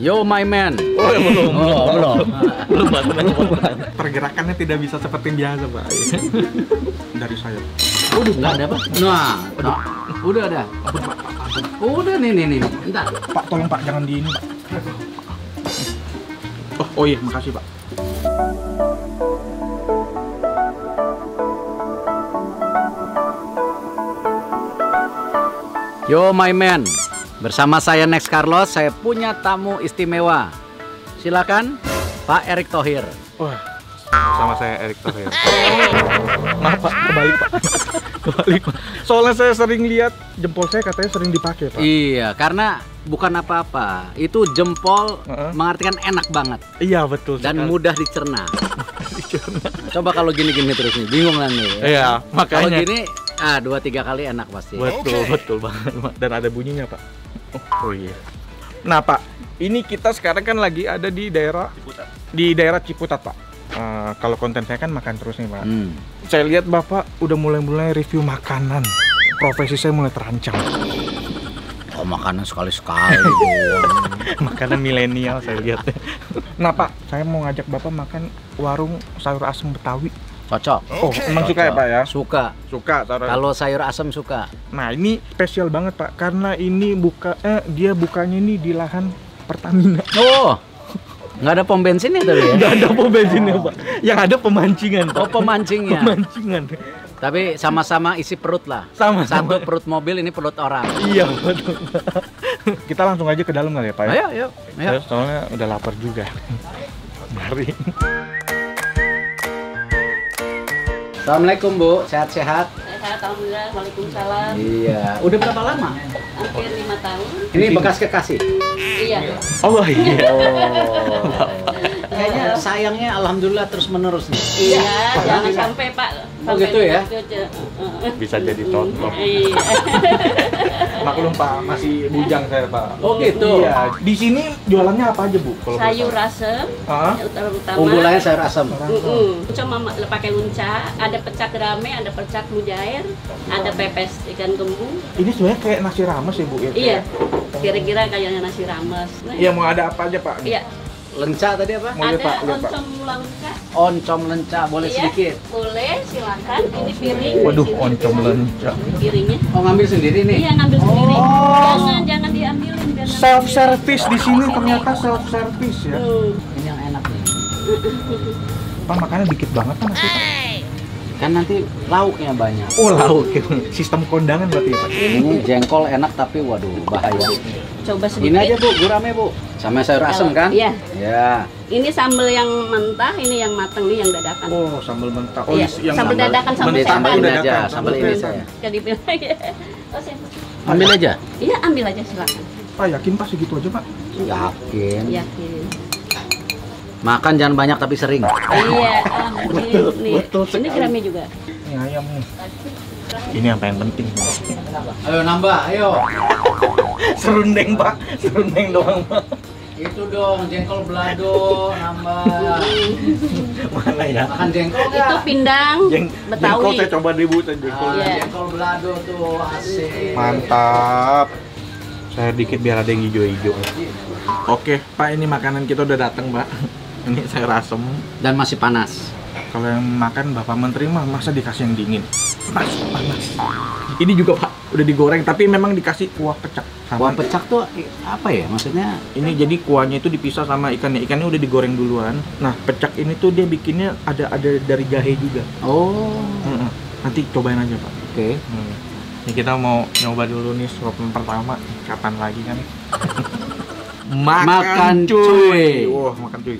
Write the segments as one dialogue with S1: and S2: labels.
S1: Yo my man.
S2: Oh, belum.
S1: Oh, belum.
S2: belum, Pak. Pergerakannya tidak bisa seperti biasa, Pak. Dari saya.
S1: Udah nggak ada apa? Nah, nah, udah ada. Udah nih nih nih. Entar.
S2: Pak, tolong Pak, jangan di ini, Pak. Oh, oh iya, makasih, Pak.
S1: Yo my man. Bersama saya Next Carlos, saya punya tamu istimewa. Silakan Pak Erick Thohir.
S2: Wah, sama saya Erik Thohir. Maaf Pak, kebalik Pak. kebalik Pak. Soalnya saya sering lihat jempol saya katanya sering dipakai Pak.
S1: Iya, karena bukan apa-apa. Itu jempol
S2: Heeh.
S1: mengartikan enak banget
S2: Iya betul.
S1: dan
S2: sekali.
S1: mudah dicerna. Coba kalau gini-gini terus nih, bingung kan nih.
S2: Iya,
S1: Kalau
S2: makanya.
S1: gini, ah dua tiga kali enak pasti.
S2: Betul, betul banget Pak. Dan ada bunyinya Pak. Oh, oh iya. Nah Pak, ini kita sekarang kan lagi ada di daerah Di daerah Ciputat Pak. Eh, kalau konten saya kan makan terus nih Pak.
S1: Hmm.
S2: Saya lihat Bapak udah mulai-mulai review makanan. Profesi saya mulai terancam.
S1: Oh makanan sekali-sekali
S2: makanan milenial saya lihat. Nah Pak, saya mau ngajak Bapak makan warung sayur asem Betawi.
S1: Cocok.
S2: Oh, emang suka ya Pak ya?
S1: Suka.
S2: Suka sayur
S1: Kalau sayur asam suka.
S2: Nah ini spesial banget Pak, karena ini buka, eh dia bukanya ini di lahan Pertamina.
S1: Oh. Nggak ada pom bensin ya tadi ya?
S2: Nggak ada pom bensinnya Pak, yang ada pemancingan. Pak.
S1: Oh pemancingnya.
S2: Pemancingan.
S1: Tapi sama-sama isi perut lah.
S2: Sama
S1: Satu perut mobil, ini perut orang.
S2: Iya betul. Kita langsung aja ke dalam kali ya Pak. ya?
S1: Ayo, ayo, ayo.
S2: Soalnya udah lapar juga. Mari.
S1: Assalamualaikum Bu, sehat-sehat.
S3: Sehat, Alhamdulillah. Waalaikumsalam.
S1: Iya. Udah berapa lama?
S3: Hampir lima tahun.
S1: Ini bekas kekasih.
S3: Iya.
S2: Oh iya.
S1: Oh. Kayaknya sayangnya alhamdulillah terus menerus nih.
S3: Iya, jangan sampai Pak.
S1: Oh,
S3: Sampai
S1: gitu ya?
S3: Heeh.
S2: Bisa jadi contoh.
S3: Iya.
S2: Maklum Pak, masih bujang saya Pak.
S1: Oh gitu.
S2: Iya. Di sini jualannya apa aja Bu? Kalau
S3: Sayur asem,
S2: Hah?
S3: utama.
S1: Unggulannya sayur asam.
S3: Mm-mm. Cuma ma- pakai lunca, ada pecak rame, ada pecak mujair, ada pepes ikan kembung.
S2: Ini sebenarnya kayak nasi rames ya Bu ya?
S3: Iya, kira-kira kayaknya nasi rames. Nah,
S2: Iya mau ada apa aja Pak?
S3: Iya,
S1: Lenca tadi apa?
S2: Mau
S3: ada
S2: Pak.
S3: oncom lenca.
S1: Oncom lenca, boleh
S3: Iya,
S1: sedikit.
S3: Boleh, silakan. Ini piring.
S2: Waduh, oncom lenca.
S3: Piringnya.
S1: Oh ngambil sendiri nih?
S3: Iya ngambil sendiri.
S2: Oh.
S3: Jangan jangan diambilin biar
S2: Self service di sini ternyata self service ya.
S3: Hmm.
S1: Ini yang enak nih.
S2: Pak makannya dikit banget kan nasi Pak?
S1: Kan nanti lauknya banyak.
S2: Oh lauk, sistem kondangan berarti ya Pak?
S1: Ini jengkol enak tapi waduh bahaya.
S3: Coba sedikit.
S1: Ini aja Bu, gurame Bu. Sama sayur asam kan?
S3: Iya.
S1: Ya.
S3: Ini sambal yang mentah, ini yang matang, ini yang dadakan.
S2: Oh sambal mentah. Oh
S3: Iya,
S2: yang
S3: sambal dadakan, sambal
S1: Ini
S3: setan.
S1: sambalin
S2: dadakan,
S1: aja,
S2: sambal
S1: sambal ini saya.
S3: Jadi ya. Oh.
S1: Ambil aja.
S3: Iya, ambil aja silakan.
S2: Pak yakin Pak segitu aja Pak?
S1: Yakin.
S3: Yakin.
S1: Makan jangan banyak tapi sering.
S3: Iya. Nih,
S2: betul
S3: ini
S2: sekali.
S3: gramnya juga.
S2: Ini ayam nih. Ini yang paling penting.
S1: Ayo nambah, ayo.
S2: Serundeng Pak, serundeng doang Pak.
S1: Itu dong jengkol belado nambah.
S2: Mana ya?
S1: Makan jengkol
S3: Itu
S1: nggak?
S3: pindang
S2: Jeng, jengkol
S3: Betawi.
S2: saya coba deh Bu, jengkol.
S1: Ah. Jengkol belado tuh asik.
S2: Mantap. Saya dikit biar ada yang hijau-hijau. Oke, Pak ini makanan kita udah datang, Pak. Ini saya rasem.
S1: Dan masih panas.
S2: Kalau yang makan Bapak Menteri mah masa dikasih yang dingin? Panas, panas. Ini juga Pak, udah digoreng tapi memang dikasih kuah pecak. Sama
S1: Kuah pecak tuh apa ya? Maksudnya
S2: Ini jadi kuahnya itu dipisah sama ikannya. Ikannya udah digoreng duluan. Nah, pecak ini tuh dia bikinnya ada ada dari jahe juga.
S1: oh,
S2: Mm-mm. Nanti cobain aja, Pak.
S1: oke.
S2: Hmm. Ini kita mau nyoba dulu nih suap pertama. Kapan lagi kan?
S1: Makan cuy.
S2: Wah, makan cuy.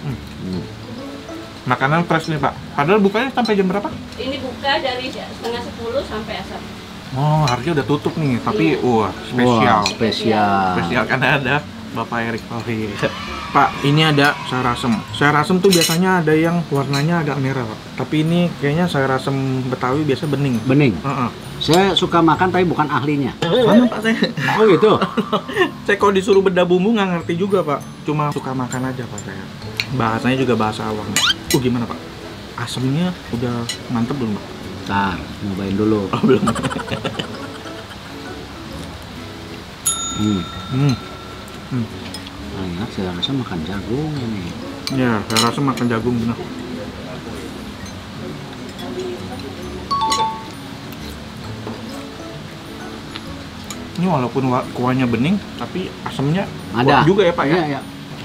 S2: Hmm. Makanan fresh nih, Pak. Padahal bukanya sampai jam berapa?
S3: Ini buka dari setengah sepuluh sampai asar.
S2: Oh, harusnya udah tutup nih, tapi
S3: Iya.
S2: wah, spesial.
S1: Wah, spesial.
S2: Spesial karena ada Bapak Erik Thohir. Pak, ini ada sayur asem. Sayur asem tuh biasanya ada yang warnanya agak merah, Pak. Tapi ini kayaknya sayur asem Betawi biasa bening.
S1: Bening.
S2: Heeh.
S1: Saya suka makan tapi bukan ahlinya.
S2: Sama Pak saya.
S1: Oh gitu.
S2: saya kalau disuruh beda bumbu nggak ngerti juga Pak. Cuma suka makan aja Pak saya. Bahasanya juga bahasa awam. Uh gimana Pak? Asemnya udah mantep belum Pak?
S1: Ntar, nyobain dulu.
S2: Oh belum.
S1: Hmm.
S2: Hmm. Hmm.
S1: Nah, ya, saya rasa makan jagung ini.
S2: Ya, saya rasa makan jagung benar. Ini walaupun wa- kuahnya bening, tapi asamnya
S1: Ada
S2: juga ya Pak ya.
S1: Iya, iya.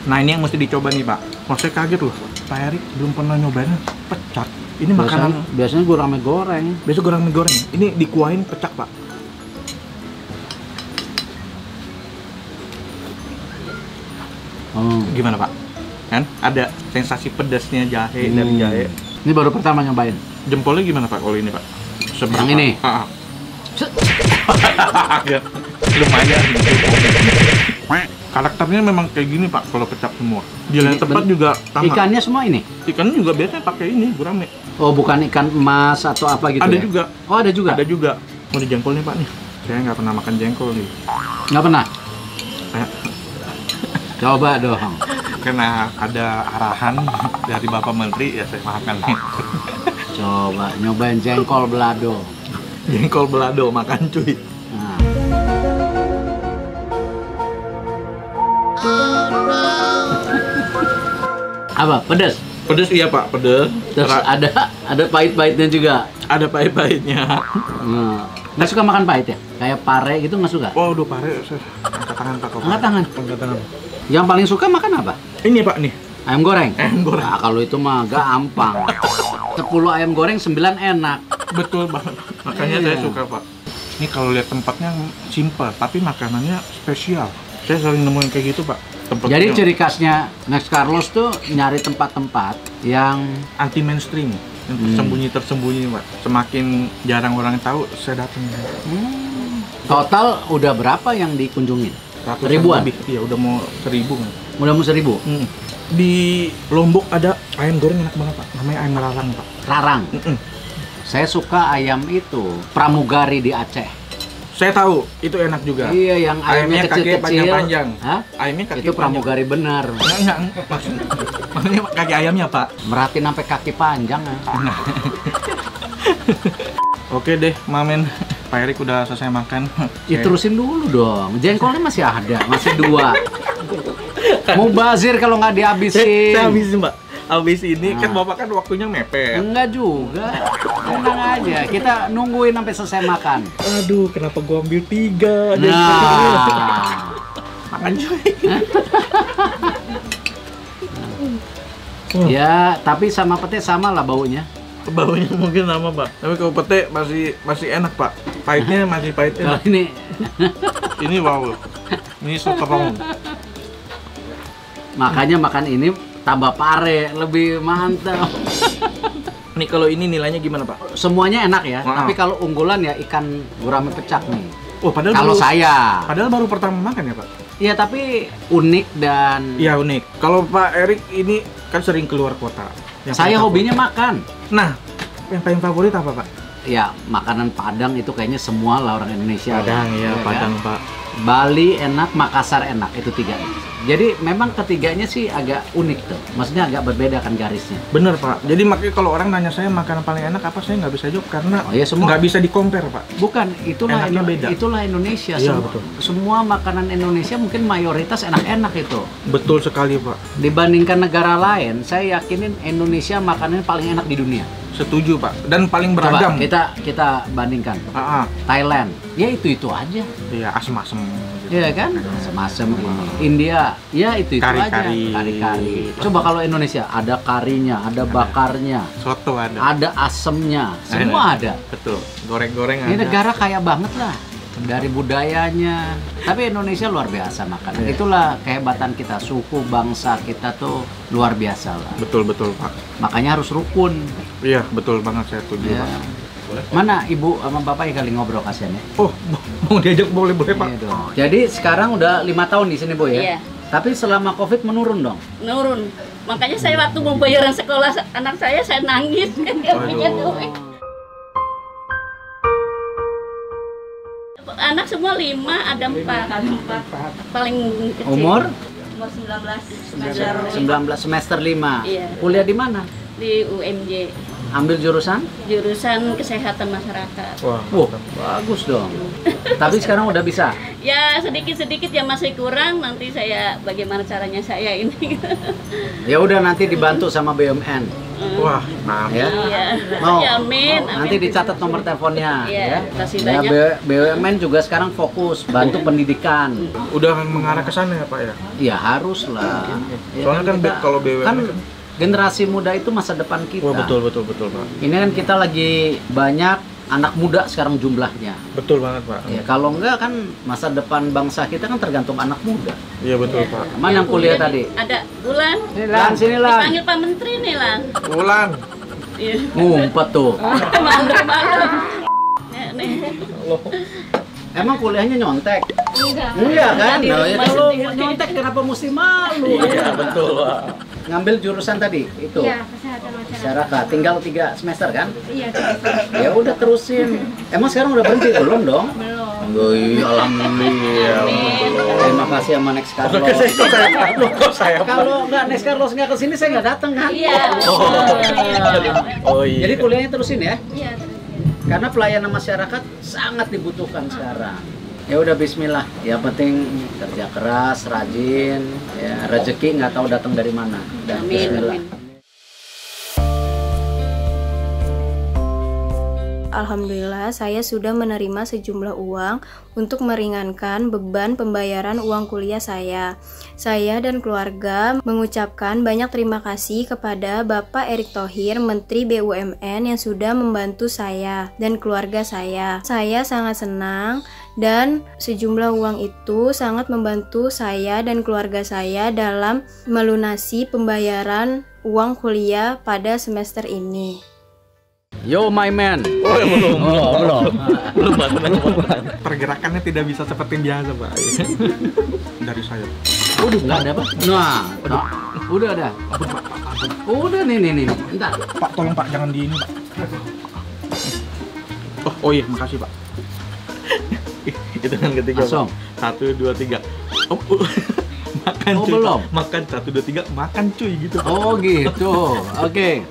S2: Nah ini yang mesti dicoba nih Pak. Wah saya kaget loh. Pak Erik belum pernah nyobain pecak. Ini makanan
S1: Biasanya, biasanya gurame goreng.
S2: biasa mie goreng. Ini dikuahin pecak Pak.
S1: Oh.
S2: Gimana Pak? Kan ada sensasi pedasnya jahe dari
S1: Hmm.
S2: jahe.
S1: Ini baru pertama nyobain.
S2: Jempolnya gimana Pak kalau ini Pak?
S1: Yang ini?
S2: Ah, ah. Ya, Lumayan. Karakternya memang kayak gini Pak kalau pecak semua. Di lain tempat juga sama.
S1: Ikannya semua ini?
S2: Ikan juga biasanya pakai ini gurame.
S1: Oh, bukan ikan emas atau apa gitu
S2: ada
S1: ya?
S2: juga.
S1: Oh, ada juga?
S2: Ada juga. Mau di jengkol nih Pak nih. Saya nggak pernah makan jengkol nih.
S1: Nggak pernah? Coba dong.
S2: karena ada arahan dari Bapak Menteri ya saya makan nih.
S1: Coba nyobain jengkol belado.
S2: jengkol belado makan cuy.
S1: Apa? Pedas?
S2: Pedes iya Pak, pedes.
S1: Terus
S2: Ra-
S1: ada ada pahit-pahitnya juga.
S2: ada pahit-pahitnya.
S1: Nah. Nggak suka makan pahit ya? Kayak pare gitu nggak suka?
S2: Waduh, pare saya angkat tangan Pak.
S1: Angkat
S2: pare.
S1: tangan.
S2: Angkat tangan.
S1: Yang paling suka makan apa?
S2: Ini Pak nih.
S1: Ayam goreng?
S2: Ayam goreng.
S1: Nah, kalau itu mah gampang. 10 ayam goreng 9 enak.
S2: Betul banget. Makanya
S1: Iya.
S2: saya suka Pak. Ini kalau lihat tempatnya simpel, tapi makanannya spesial. Saya sering nemuin kayak gitu Pak. Tempat
S1: Jadi ciri khasnya Next Carlos tuh nyari tempat-tempat yang
S2: anti mainstream, yang
S1: Hmm.
S2: tersembunyi tersembunyi Pak. Semakin jarang orang tahu, saya datang.
S1: hmm, total udah berapa yang dikunjungin?
S2: Ratusan
S1: Ribuan?
S2: Lebih. Iya, udah mau seribu. kan.
S1: Mudah mau seribu.
S2: Hmm. Di Lombok ada ayam goreng enak banget Pak. Namanya ayam lalang Pak.
S1: Rarang.
S2: Mm-mm.
S1: Saya suka ayam itu pramugari di Aceh.
S2: Saya tahu itu enak juga.
S1: Iya, yang ayamnya kecil-kecil.
S2: panjang-panjang.
S1: Hah?
S2: Ayamnya kaki
S1: Itu pramugari benar.
S2: Enggak, enggak. Maksudnya, kaki ayamnya Pak.
S1: Merhatiin sampai kaki panjang ya.
S2: Oke deh, Mamen. Pak Erik udah selesai makan.
S1: Ya terusin dulu dong. Jengkolnya masih ada, masih dua. Mau bazir kalau nggak dihabisin.
S2: Saya habisin, Mbak. Habis ini kan
S1: Nah.
S2: Bapak kan waktunya mepet.
S1: Enggak juga. Tenang aja. Kita nungguin sampai selesai makan.
S2: Aduh, kenapa gua ambil tiga?
S1: Nah.
S2: Makan cuy.
S1: Ya, tapi sama pete sama lah baunya.
S2: Baunya mungkin sama, Pak. Tapi kalau pete masih masih enak, Pak. Pahitnya masih pahit
S1: Kalau
S2: enak.
S1: ini
S2: Ini wow. Ini strong.
S1: makanya makan ini tambah pare, lebih mantap.
S2: Nih kalau ini nilainya gimana, Pak?
S1: Semuanya enak ya,
S2: Wah.
S1: tapi kalau unggulan ya ikan gurame pecak nih.
S2: Oh, padahal
S1: Kalau
S2: baru,
S1: saya.
S2: padahal baru pertama makan ya, Pak?
S1: Iya, tapi unik dan
S2: Iya unik. Kalau Pak Erik ini kan sering keluar kota. Yang
S1: saya hobinya makan.
S2: Nah, yang paling favorit apa Pak?
S1: Ya, makanan Padang itu kayaknya semua lah orang Indonesia.
S2: Padang ya,
S1: kan?
S2: Padang Pak.
S1: Bali enak, Makassar enak, itu tiga. Jadi memang ketiganya sih agak unik tuh. Maksudnya agak berbeda kan garisnya.
S2: Bener Pak. Jadi makanya kalau orang nanya saya makanan paling enak apa, saya nggak bisa jawab karena
S1: Oh, iya, semua.
S2: nggak bisa di compare Pak.
S1: Bukan, itulah
S2: Enaknya beda.
S1: itulah Indonesia.
S2: Iya,
S1: Sem-
S2: betul.
S1: Semua makanan Indonesia mungkin mayoritas enak-enak itu.
S2: Betul sekali Pak.
S1: Dibandingkan negara lain, saya yakinin Indonesia makanannya paling enak di dunia.
S2: Setuju Pak. Dan paling
S1: Coba
S2: beragam.
S1: kita kita bandingkan.
S2: Ah, ah.
S1: Thailand, ya itu itu aja.
S2: Iya asem-asem. gitu.
S1: Iya kan? Semacam ini. India, ya itu itu aja.
S2: Kari-kari.
S1: Coba kalau Indonesia ada karinya, ada bakarnya,
S2: Soto ada.
S1: ada asemnya, semua ada.
S2: Betul. Goreng-goreng
S1: Ini
S2: ada.
S1: negara kaya banget lah dari budayanya. Tapi Indonesia luar biasa makan.
S2: Iya.
S1: Itulah kehebatan kita, suku bangsa kita tuh luar biasa lah.
S2: Betul betul Pak.
S1: Makanya harus rukun.
S2: Iya betul banget saya setuju
S1: Ya.
S2: Pak.
S1: Mana ibu sama bapak yang kali ngobrol kasihan ya?
S2: Oh mau diajak boleh boleh Pak.
S1: Iya. Jadi sekarang udah lima tahun di sini bu ya?
S3: Iya.
S1: Tapi selama covid menurun dong.
S3: Nurun. Makanya saya waktu mau bayaran sekolah anak saya, saya nangis. Kan nggak punya duit. Anak semua lima, ada empat. Paling kecil.
S1: Umur
S3: Umur 19. semester
S1: 19 semester 5.
S3: Iya.
S1: Kuliah di mana?
S3: Di UMJ.
S1: Ambil jurusan?
S3: Jurusan kesehatan masyarakat.
S2: Wah,
S1: Wah, bagus dong. Tapi sekarang udah bisa.
S3: Ya sedikit-sedikit ya masih kurang. Nanti saya bagaimana caranya saya ini.
S1: Ya udah nanti dibantu sama BUMN.
S2: wah, nah,
S1: Ya.
S3: Iya.
S1: Mau?
S3: Ya, amin.
S1: Mau? Nanti
S3: amin.
S1: dicatat nomor teleponnya
S3: Iya,
S1: ya.
S3: kasih
S1: Ya,
S3: banyak.
S1: B- BUMN juga sekarang fokus bantu pendidikan.
S2: udah mengarah ke sana ya Pak ya.
S1: Ya harus lah. Ya
S2: Soalnya kan
S1: kita-
S2: kalau BUMN
S1: kan
S2: kan-
S1: generasi muda itu masa depan kita.
S2: Wah betul betul betul Pak.
S1: Ini kan kita lagi banyak anak muda sekarang jumlahnya.
S2: Betul banget Pak.
S1: Ya kalau enggak kan masa depan bangsa kita kan tergantung anak muda.
S2: Iya betul
S3: Ya.
S2: Pak.
S1: Mana yang kuliah
S3: di-
S1: tadi?
S3: Ada Bulan.
S1: Lan sini Lan.
S3: Dipanggil Pak Menteri nih Lan.
S2: Ulan.
S3: Iya.
S1: Ngumpet tuh.
S3: Malu-malu. Ya, nih.
S1: Emang kuliahnya nyontek?
S4: Enggak.
S1: Enggak kan? Nah, ya kalau nyontek kenapa mesti malu?
S2: Iya betul Pak.
S1: Ngambil jurusan tadi itu.
S4: Iya, kesehatan masyarakat.
S1: Masyarakat. Tinggal tiga semester kan?
S4: Iya,
S1: Ya udah terusin. Emang sekarang udah berhenti belum dong?
S4: belum.
S1: Wih, alhamdulillah. Terima kasih sama Next Carlos.
S2: Saya saya saya?
S1: Kalau nggak Next Carlos nggak ke sini, saya nggak datang kan?
S3: Iya.
S2: Oh iya.
S1: Jadi kuliahnya terusin ya?
S4: Iya.
S1: Karena pelayanan masyarakat sangat dibutuhkan sekarang. Ya udah Bismillah. Ya penting kerja keras, rajin, ya rezeki nggak tahu datang dari mana. Dan
S3: Amin.
S1: Bismillah.
S3: amin.
S5: Alhamdulillah, saya sudah menerima sejumlah uang untuk meringankan beban pembayaran uang kuliah saya. Saya dan keluarga mengucapkan banyak terima kasih kepada Bapak Erick Thohir, Menteri BUMN yang sudah membantu saya dan keluarga saya. Saya sangat senang dan sejumlah uang itu sangat membantu saya dan keluarga saya dalam melunasi pembayaran uang kuliah pada semester ini.
S1: Yo my man.
S2: Oh, ya, belum.
S1: Oh, belum.
S2: belum Pak. belum, Pak. Pergerakannya tidak bisa seperti biasa Pak. Dari saya.
S1: Udah nggak ada apa? Nah, nah, udah ada. Udah nih nih nih. Entar.
S2: Pak tolong Pak jangan di ini Pak. Oh, oh iya makasih Pak. Itu kan ketiga. Pak. Satu dua tiga. Oh, makan
S1: Oh,
S2: cuy.
S1: belum?
S2: Makan satu dua tiga makan cuy gitu.
S1: Oh gitu. Oke.